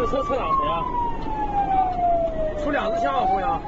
这车车长谁啊？出两只枪啊，朋友。